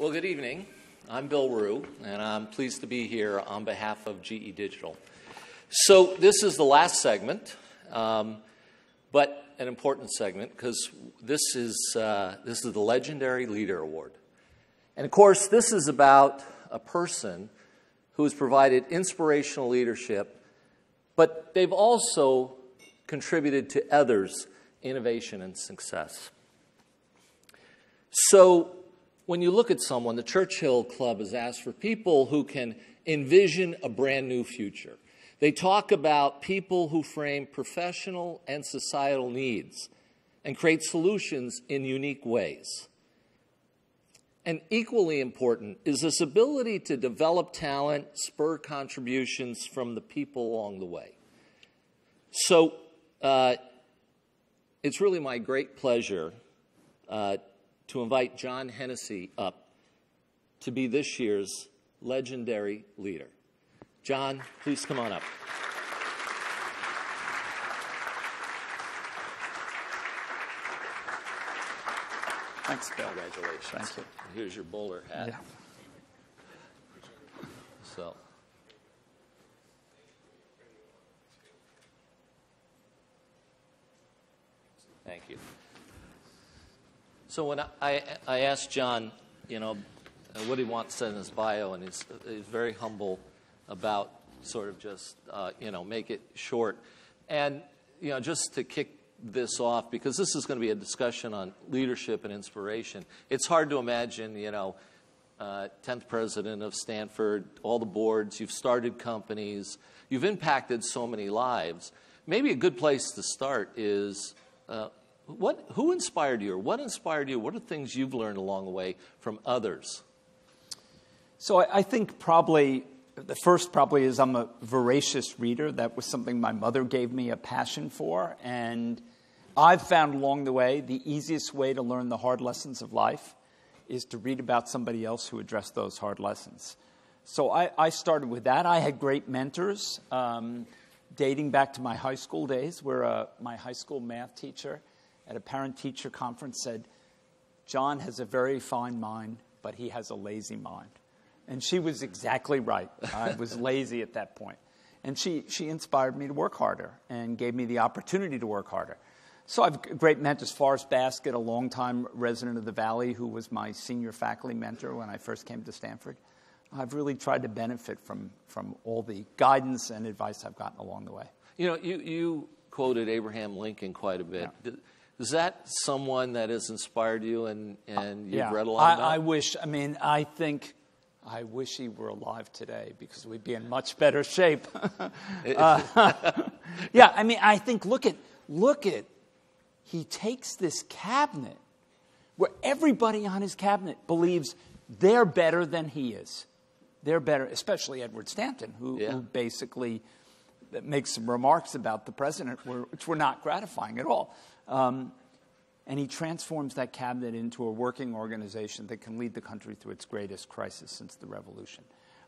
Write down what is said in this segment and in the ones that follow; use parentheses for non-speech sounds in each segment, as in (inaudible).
Well, good evening. I'm Bill Ruh, and I'm pleased to be here on behalf of GE Digital. So, this is the last segment, um, but an important segment because this is, uh, this is the Legendary Leader Award. And of course, this is about a person who has provided inspirational leadership, but they've also contributed to others' innovation and success. So, when you look at someone, the Churchill Club has asked for people who can envision a brand new future. They talk about people who frame professional and societal needs and create solutions in unique ways. And equally important is this ability to develop talent, spur contributions from the people along the way. So uh, it's really my great pleasure uh, to invite John Hennessy up to be this year's legendary leader. John, please come on up. Thanks, Bill. Congratulations. Thank you. Here's your bowler hat. Yeah. So. Thank you. So when I, I asked John, you know, uh, what he wants said in his bio, and he's, he's very humble about sort of just, uh, you know, make it short. And, you know, just to kick this off, because this is going to be a discussion on leadership and inspiration, it's hard to imagine, you know, uh, 10th president of Stanford, all the boards, you've started companies, you've impacted so many lives. Maybe a good place to start is uh, what, who inspired you, or what inspired you? What are things you've learned along the way from others? So I, I think probably the first probably is I'm a voracious reader. That was something my mother gave me a passion for, and I've found along the way the easiest way to learn the hard lessons of life is to read about somebody else who addressed those hard lessons. So I, I started with that. I had great mentors, um, dating back to my high school days, where uh, my high school math teacher at a parent teacher conference said, John has a very fine mind, but he has a lazy mind. And she was exactly right. I was lazy at that point. And she, she inspired me to work harder and gave me the opportunity to work harder. So I've great mentors. Forrest Baskett, a longtime resident of the Valley, who was my senior faculty mentor when I first came to Stanford. I've really tried to benefit from, from all the guidance and advice I've gotten along the way. You know, you, you quoted Abraham Lincoln quite a bit. Yeah. Is that someone that has inspired you and, and you've yeah. read a lot I, about? I wish, I mean, I think, I wish he were alive today because we'd be in much better shape. (laughs) uh, (laughs) yeah, I mean, I think, look at, look at, he takes this cabinet where everybody on his cabinet believes they're better than he is. They're better, especially Edward Stanton, who, Yeah. who basically makes some remarks about the president, which were not gratifying at all. Um, and he transforms that cabinet into a working organization that can lead the country through its greatest crisis since the revolution.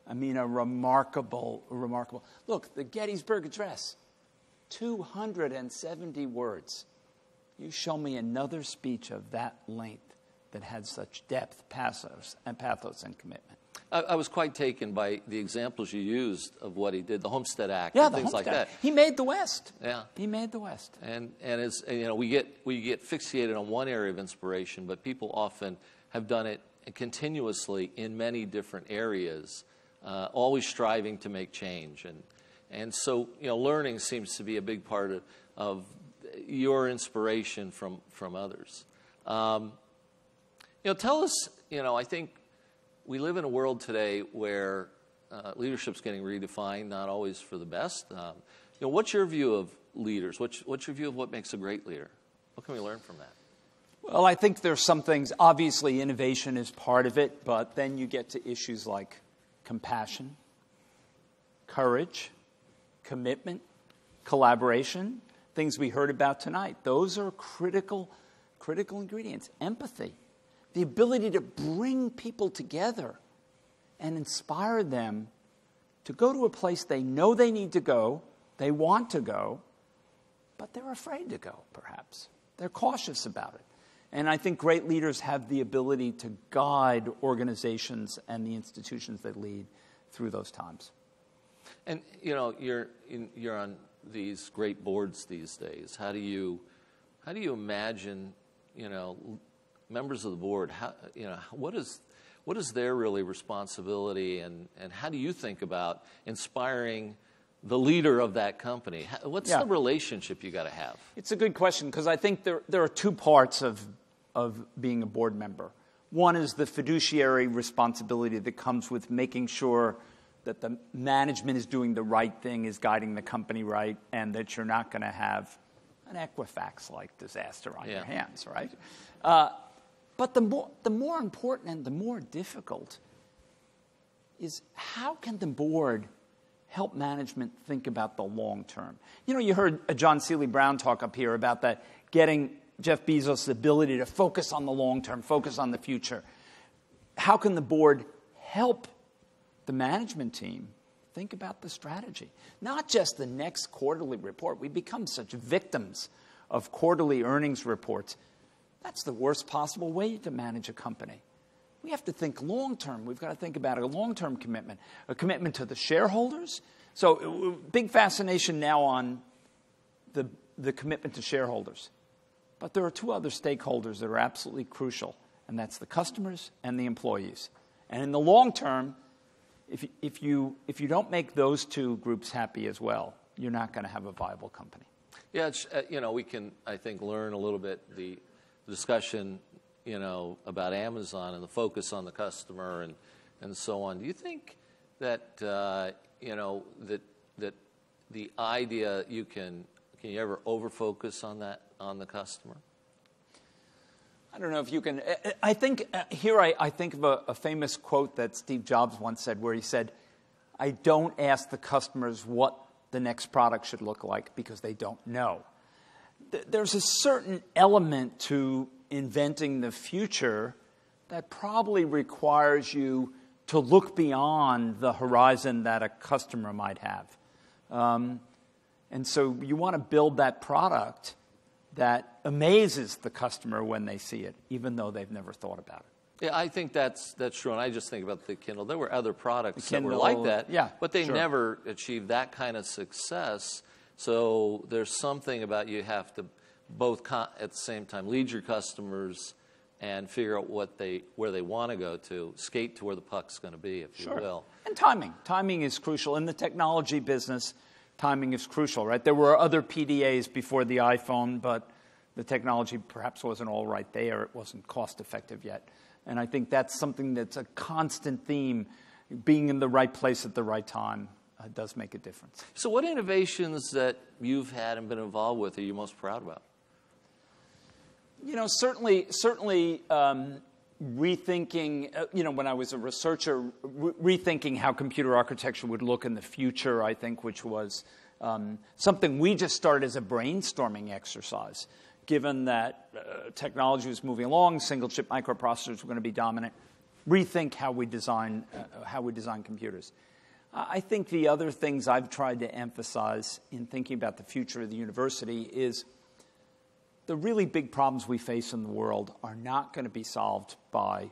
I mean, a remarkable, remarkable. Look, the Gettysburg Address, 270 words. You show me another speech of that length that had such depth, pathos, and pathos and commitment. I, I was quite taken by the examples you used of what he did, the Homestead Act, Yeah, and things like Homestead. that. He made the West. Yeah. He made the West. And and as you know, we get we get fixated on one area of inspiration, but people often have done it continuously in many different areas, uh, always striving to make change. And and so you know, learning seems to be a big part of, of your inspiration from from others. Um, you know, tell us. You know, I think we live in a world today where uh, leadership's getting redefined, not always for the best. Um, you know, what's your view of leaders? What's, what's your view of what makes a great leader? What can we learn from that? Well, I think there's some things, obviously, innovation is part of it, but then you get to issues like compassion, courage, commitment, collaboration, things we heard about tonight. Those are critical, critical ingredients. Empathy, the ability to bring people together and inspire them to go to a place they know they need to go, they want to go, but they're afraid to go, perhaps. They're cautious about it. And I think great leaders have the ability to guide organizations and the institutions they lead through those times. And you know, you're in, you're on these great boards these days. How do you how do you imagine, you know, members of the board? How you know what is what is their really responsibility, and and how do you think about inspiring? the leader of that company. What's yeah. the relationship you got to have? It's a good question because I think there, there are two parts of, of being a board member. One is the fiduciary responsibility that comes with making sure that the management is doing the right thing, is guiding the company right, and that you're not going to have an Equifax like disaster on yeah. your hands, right? Uh, but the more, the more important and the more difficult is how can the board help management think about the long term? You know, you heard uh, John Seely Brown talk up here about that getting Jeff Bezos' ability to focus on the long term, focus on the future. How can the board help the management team think about the strategy? Not just the next quarterly report. We become such victims of quarterly earnings reports. That's the worst possible way to manage a company. We have to think long term. We've got to think about a long term commitment, a commitment to the shareholders. So, big fascination now on the, the commitment to shareholders. But there are two other stakeholders that are absolutely crucial, and that's the customers and the employees. And in the long term, if, if, you, if you don't make those two groups happy as well, you're not going to have a viable company. Yeah, uh, you know, we can, I think, learn a little bit the discussion, you know, about Amazon and the focus on the customer and, and so on. Do you think that, uh, you know, that, that the idea you can, can you ever overfocus on that on the customer? I don't know if you can. I think uh, here I, I, think of a, a, famous quote that Steve Jobs once said, where he said, I don't ask the customers what the next product should look like because they don't know. Th- there's a certain element to inventing the future that probably requires you to look beyond the horizon that a customer might have. Um, and so you want to build that product that amazes the customer when they see it, even though they've never thought about it. Yeah, I think that's that's true, and I just think about the Kindle. There were other products Kindle, that were like that, yeah, but they sure. never achieved that kind of success. So there's something about you have to both at the same time lead your customers and figure out what they where they want to go to, skate to where the puck's going to be, if sure. you will. And timing, timing is crucial in the technology business timing is crucial, right? There were other PDAs before the iPhone, but the technology perhaps wasn't all right there. It wasn't cost effective yet. And I think that's something that's a constant theme. Being in the right place at the right time uh, does make a difference. So, what innovations that you've had and been involved with are you most proud about? You know, certainly, certainly um, rethinking, uh, you know, when I was a researcher, re- rethinking how computer architecture would look in the future, I think, which was um, something we just started as a brainstorming exercise, given that uh, technology was moving along, single chip microprocessors were going to be dominant. Rethink how we design, uh, how we design computers. I think the other things I've tried to emphasize in thinking about the future of the university is the really big problems we face in the world are not going to be solved by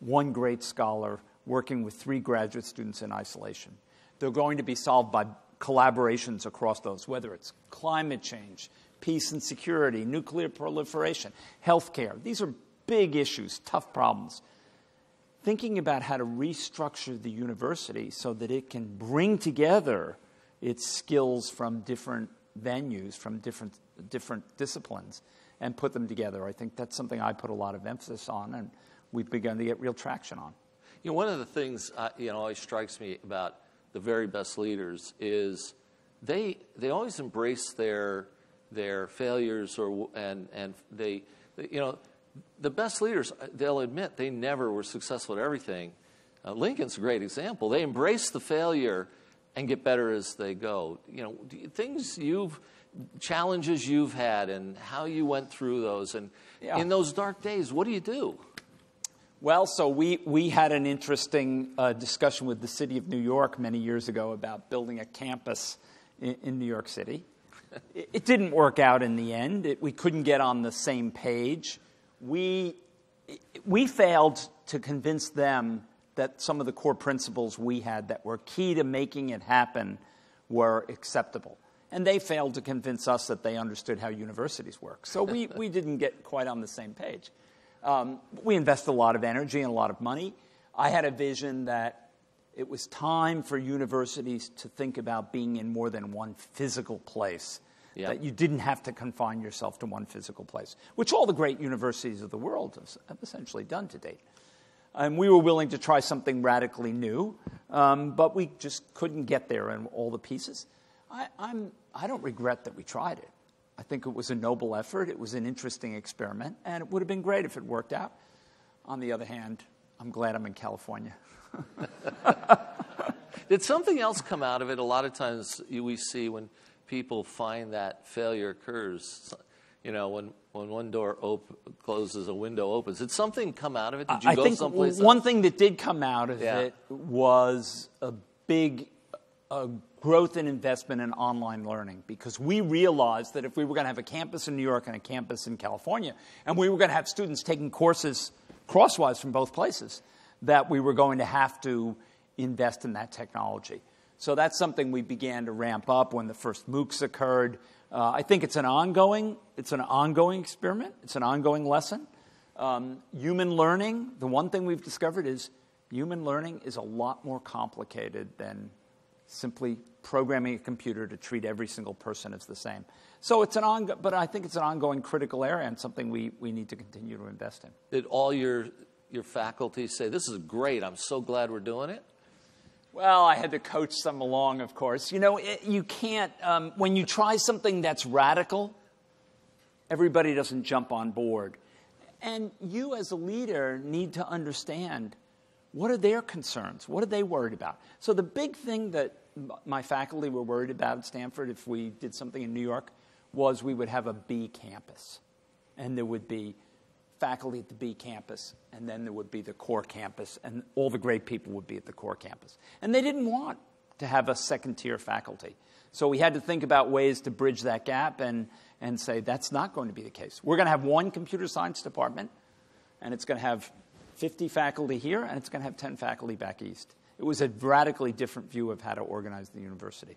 one great scholar working with three graduate students in isolation. They're going to be solved by collaborations across those, whether it's climate change, peace and security, nuclear proliferation, healthcare. These are big issues, tough problems. Thinking about how to restructure the university so that it can bring together its skills from different venues, from different different disciplines and put them together. I think that's something I put a lot of emphasis on, and we've begun to get real traction on. You know, one of the things uh, you know always strikes me about the very best leaders is they they always embrace their their failures or and and they you know the best leaders they'll admit they never were successful at everything. Uh, Lincoln's a great example. They embrace the failure and get better as they go. You know, things you've challenges you've had and how you went through those. And yeah. in those dark days, what do you do? Well, so we, we had an interesting uh, discussion with the city of New York many years ago about building a campus in, in New York City. (laughs) it, it, didn't work out in the end. It, we couldn't get on the same page. We, we failed to convince them that some of the core principles we had that were key to making it happen were acceptable. And they failed to convince us that they understood how universities work. So we, (laughs) we didn't get quite on the same page. Um, we invest a lot of energy and a lot of money. I had a vision that it was time for universities to think about being in more than one physical place. Yep. That you didn't have to confine yourself to one physical place, which all the great universities of the world have essentially done to date. And we were willing to try something radically new, um, but we just couldn't get there in all the pieces. I, I'm, I don't regret that we tried it. I think it was a noble effort. It was an interesting experiment, and it would have been great if it worked out. On the other hand, I'm glad I'm in California. (laughs) (laughs) Did something else come out of it? A lot of times we see when people find that failure occurs, you know, when, when one door op- closes, a window opens. Did something come out of it? Did you I go think someplace One else? thing that did come out of yeah. it was a big a growth in investment in online learning because we realized that if we were going to have a campus in New York and a campus in California, and we were going to have students taking courses crosswise from both places, that we were going to have to invest in that technology. So that's something we began to ramp up when the first MOOCs occurred. Uh, I think it's an ongoing, it's an ongoing experiment. It's an ongoing lesson. Um, human learning, the one thing we've discovered is human learning is a lot more complicated than simply programming a computer to treat every single person as the same. So it's an ongoing, but I think it's an ongoing critical area and something we, we need to continue to invest in. Did all your your faculty say, This is great, I'm so glad we're doing it? Well, I had to coach them along, of course. You know, it, you can't, um, when you try something that's radical, everybody doesn't jump on board. And you, as a leader, need to understand what are their concerns? What are they worried about? So, the big thing that my faculty were worried about at Stanford, if we did something in New York, was we would have a B campus. And there would be faculty at the B campus, and then there would be the core campus, and all the great people would be at the core campus. And they didn't want to have a second tier faculty. So we had to think about ways to bridge that gap and, and say that's not going to be the case. We're going to have one computer science department, and it's going to have 50 faculty here, and it's going to have 10 faculty back east. It was a radically different view of how to organize the university.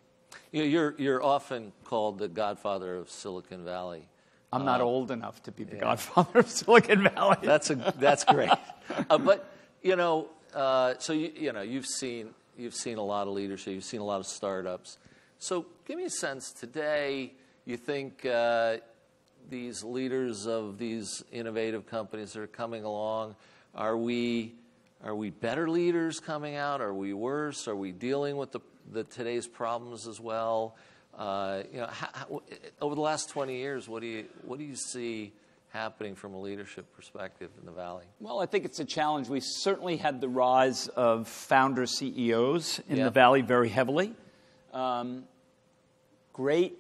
You're, you're often called the godfather of Silicon Valley. I'm not um, old enough to be the yeah. godfather of (laughs) Silicon Valley. That's a, that's great. (laughs) uh, but you know, uh, so you, you know, you've seen you've seen a lot of leadership. You've seen a lot of startups. So give me a sense today. You think uh, these leaders of these innovative companies that are coming along, are we are we better leaders coming out? Are we worse? Are we dealing with the, the today's problems as well? Uh, you know, how, over the last 20 years, what do you what do you see happening from a leadership perspective in the valley? Well, I think it's a challenge. We certainly had the rise of founder CEOs in the valley very heavily. Um, great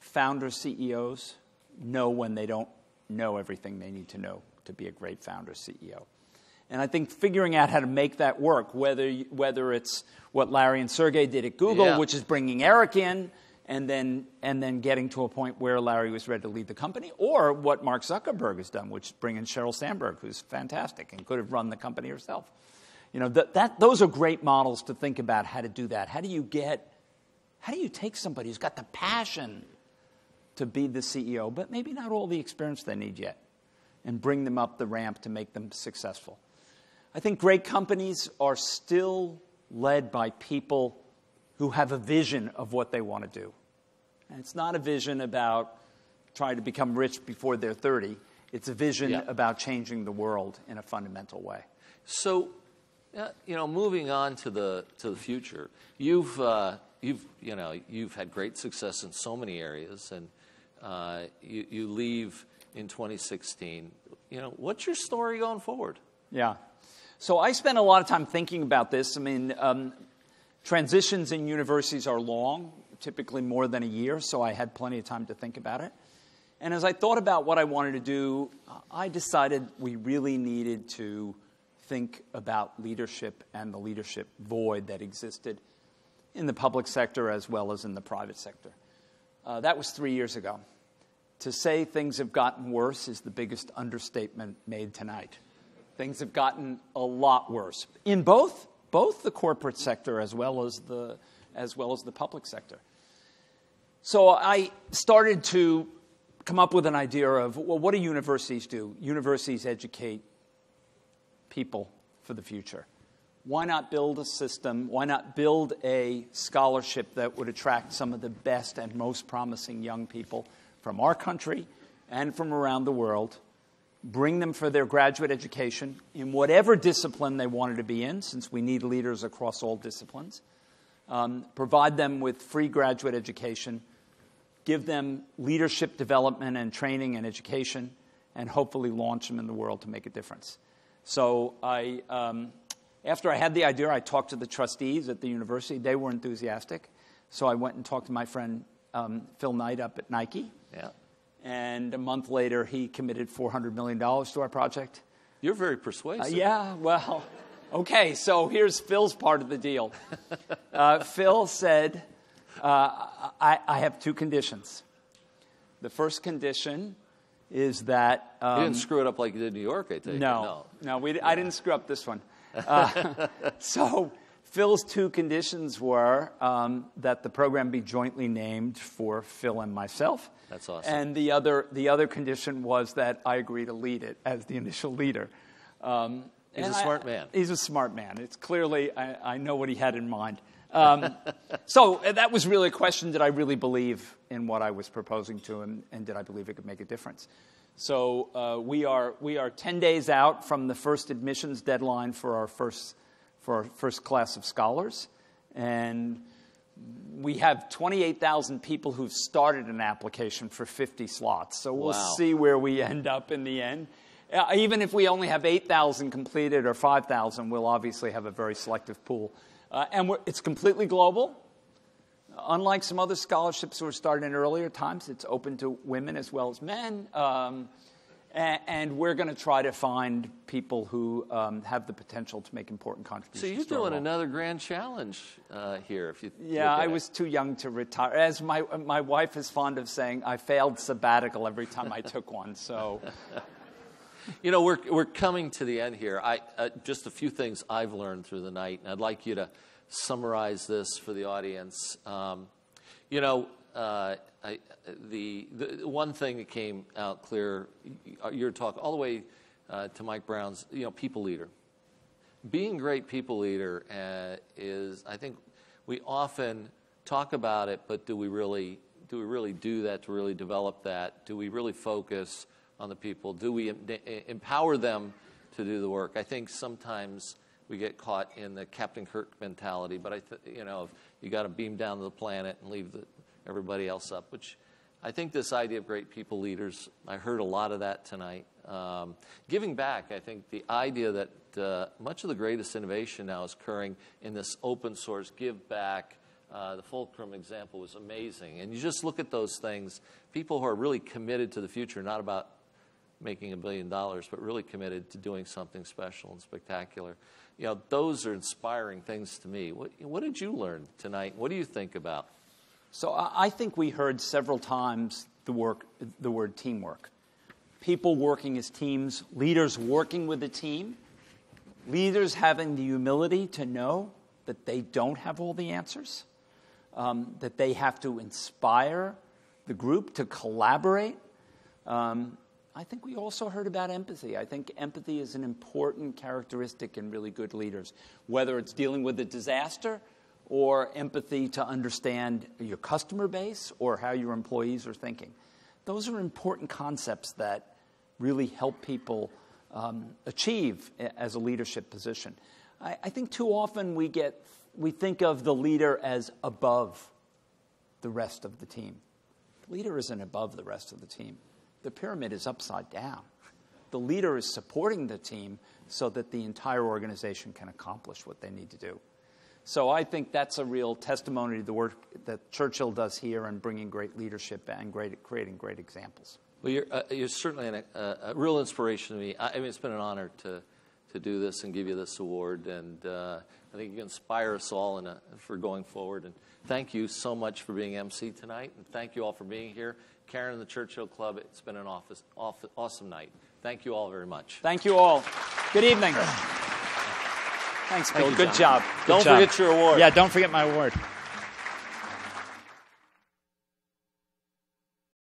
founder CEOs know when they don't know everything they need to know to be a great founder CEO. And I think figuring out how to make that work, whether, whether it's what Larry and Sergey did at Google, yeah. which is bringing Eric in and then, and then getting to a point where Larry was ready to lead the company, or what Mark Zuckerberg has done, which is bringing Sheryl Sandberg, who's fantastic and could have run the company herself. You know, that, that, those are great models to think about how to do that. How do you get, how do you take somebody who's got the passion to be the CEO, but maybe not all the experience they need yet, and bring them up the ramp to make them successful? I think great companies are still led by people who have a vision of what they want to do. And it's not a vision about trying to become rich before they're 30. It's a vision yeah. about changing the world in a fundamental way. So, uh, you know, moving on to the to the future, you've uh, you've you know you've had great success in so many areas, and uh, you, you leave in 2016. You know, what's your story going forward? Yeah. So I spent a lot of time thinking about this. I mean, um, transitions in universities are long, typically more than a year, so I had plenty of time to think about it. And as I thought about what I wanted to do, I decided we really needed to think about leadership and the leadership void that existed in the public sector as well as in the private sector. Uh, that was three years ago. To say things have gotten worse is the biggest understatement made tonight. Things have gotten a lot worse in both, both the corporate sector as well as the, as well as the public sector. So I started to come up with an idea of well, what do universities do? Universities educate people for the future. Why not build a system? Why not build a scholarship that would attract some of the best and most promising young people from our country and from around the world? Bring them for their graduate education in whatever discipline they wanted to be in, since we need leaders across all disciplines. Um, provide them with free graduate education give them leadership development and training and education, and hopefully launch them in the world to make a difference. So I, um, after I had the idea, I talked to the trustees at the university. They were enthusiastic. So I went and talked to my friend um, Phil Knight up at Nike. Yeah. And a month later, he committed $400 million to our project. You're very persuasive. Uh, yeah, well, (laughs) okay, so here's Phil's part of the deal. Uh, Phil said, uh, I, I, have two conditions. The first condition is that. Um, you didn't screw it up like you did in New York, I think. No, no, no we, yeah. I didn't screw up this one. (laughs) Uh, (laughs) so, Phil's two conditions were um, that the program be jointly named for Phil and myself. That's awesome. And the other, the other condition was that I agree to lead it as the initial leader. Um, he's a smart I, man. He's a smart man. It's clearly, I, I know what he had in mind. Um, (laughs) so uh, that was really a question did I really believe in what I was proposing to him, and did I believe it could make a difference? So uh, we, are, we are 10 days out from the first admissions deadline for our first, for our first class of scholars. And we have 28,000 people who've started an application for 50 slots. So we'll wow. see where we end up in the end. Uh, even if we only have 8,000 completed or 5,000, we'll obviously have a very selective pool. Uh, and it's completely global. Unlike some other scholarships that were started in earlier times, it's open to women as well as men. Um, and, and, we're going to try to find people who um, have the potential to make important contributions. So you're doing another grand challenge uh, here, if you. Yeah, I was too young to retire. As my my wife is fond of saying, I failed sabbatical every time I took one. So. (laughs) you know, we're, we're coming to the end here. I, uh, just a few things I've learned through the night, and I'd like you to summarize this for the audience. Um, you know, uh, I, the, the one thing that came out clear, your talk all the way uh, to Mike Brown's, you know, people leader. Being great people leader uh, is, I think, we often talk about it, but do we really do we really do that to really develop that? Do we really focus on the people? Do we empower them to do the work? I think sometimes we get caught in the Captain Kirk mentality, but I, you know, you got to beam down to the planet and leave the, everybody else up. Which I think this idea of great people leaders, I heard a lot of that tonight. Um, giving back, I think the idea that uh, much of the greatest innovation now is occurring in this open source give back. Uh, the Fulcrum example was amazing. And you just look at those things, people who are really committed to the future, not about making a billion dollars, but really committed to doing something special and spectacular. You know, those are inspiring things to me. What, what did you learn tonight? What do you think about? So I think we heard several times the, work, the word teamwork. People working as teams, leaders working with a team, leaders having the humility to know that they don't have all the answers, um, that they have to inspire the group to collaborate. Um, I think we also heard about empathy. I think empathy is an important characteristic in really good leaders, whether it's dealing with a disaster or empathy to understand your customer base or how your employees are thinking. Those are important concepts that really help people um, achieve as a leadership position. I, I think too often we get we think of the leader as above the rest of the team. The leader isn't above the rest of the team the pyramid is upside down. The leader is supporting the team so that the entire organization can accomplish what they need to do. So I think that's a real testimony to the work that Churchill does here in bringing great leadership and great, creating great examples. Well, you're, uh, you're certainly an, uh, a real inspiration to me. I, I, mean, it's been an honor to, to do this and give you this award. And uh, I think you inspire us all in a, for going forward. And thank you so much for being MC tonight. And thank you all for being here. Karen and the Churchill Club, it's been an office, office, awesome night. Thank you all very much. Thank you all. Good evening. Thanks, Bill. you, Good John. job. Good Don't job. forget your award. Yeah, don't forget my award.